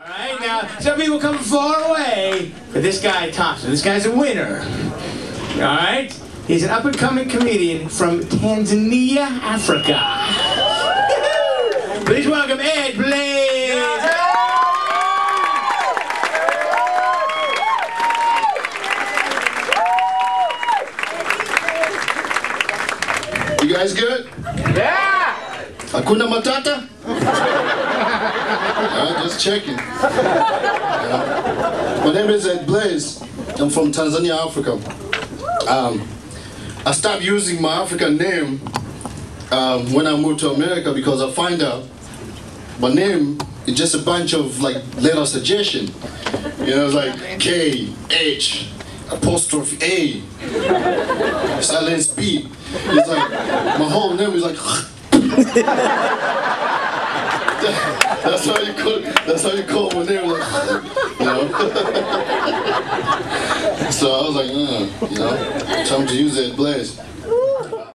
All right, now some people come far away, but this guy Thompson. This guy's a winner. All right, he's an up-and-coming comedian from Tanzania, Africa. Please welcome Ed Blaze. You guys good? Yeah. Hakuna Matata? uh, just checking. Yeah. My name is Ed Blaze. I'm from Tanzania, Africa. Um, I stopped using my African name um, when I moved to America because I find out my name is just a bunch of like letter suggestion. You know, it's like K, H, apostrophe A, silence B. It's like my whole name is like. that's how you call. That's how you call my name, like you know. so I was like, uh, you know, time to use that blaze.